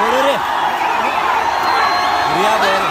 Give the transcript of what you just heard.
Oraya doğru.